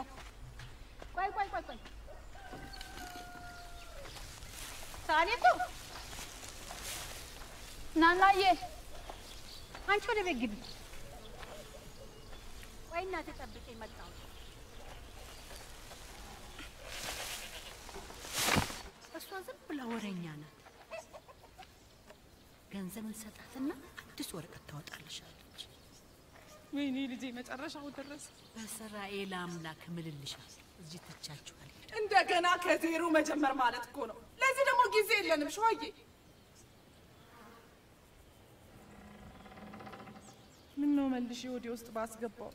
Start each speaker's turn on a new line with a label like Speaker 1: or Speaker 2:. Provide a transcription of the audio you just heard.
Speaker 1: nhau quay quay quay quay ሳኔ እኮ
Speaker 2: ናናዬ
Speaker 1: አንቺ ወደ ቤት ግቢ። ቆይ እናቴ ጠብቄ መጣሁ። እሷ ዝም ብላ ወረኛ ናት። ገንዘብ እንሰጣትና አዲስ ወረቀት ታወጣልሻል።
Speaker 3: ወይኔ ልጄ መጨረሻው ደረሰ።
Speaker 1: በእስራኤል አምላክ ምልልሻል። እዚህ ትቻችኋል።
Speaker 3: እንደገና ከዜሮ መጀመር ማለት እኮ ነው። ለዚህ ደግሞ ጊዜ የለንም ሸዋዬ። ምን ነው መልሼ ወደ ውስጥ ባስገባው